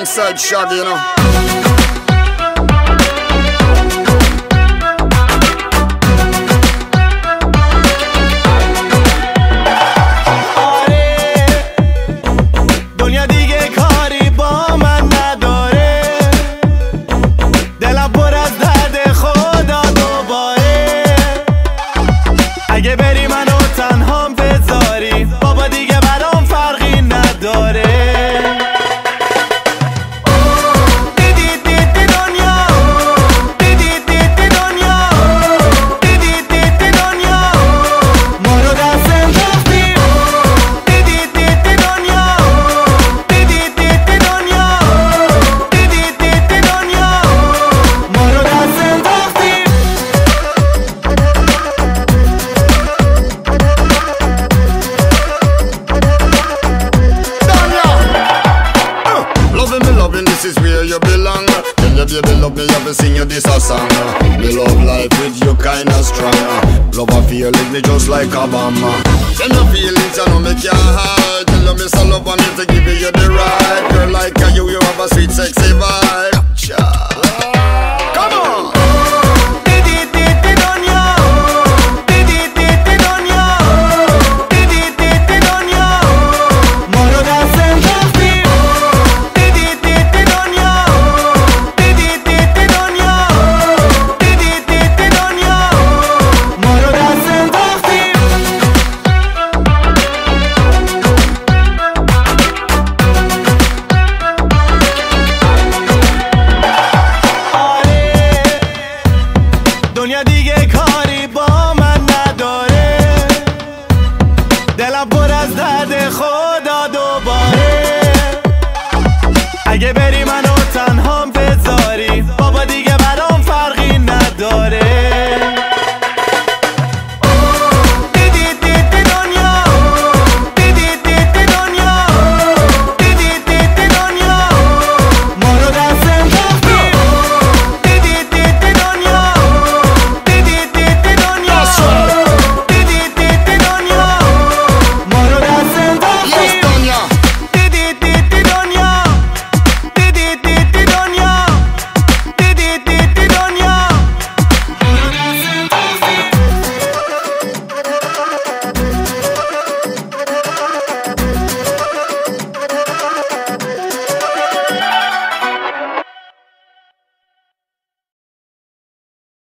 alongside Shaggy, you know. آره، اگه بری منو تنها بذاری بابا دیگه با Yeah, baby, love me, have to sing you this a song uh. Me love life with you kinda strong uh. Love a feeling me just like Obama. Tell me feelings, you know me can't hide. Tell you me so love and me to give you the right. Girl, like you, you have a sweet sexy vibe. دیگه کاری با من نداره. دلم پر از درد خدا دوباره. اگه بریم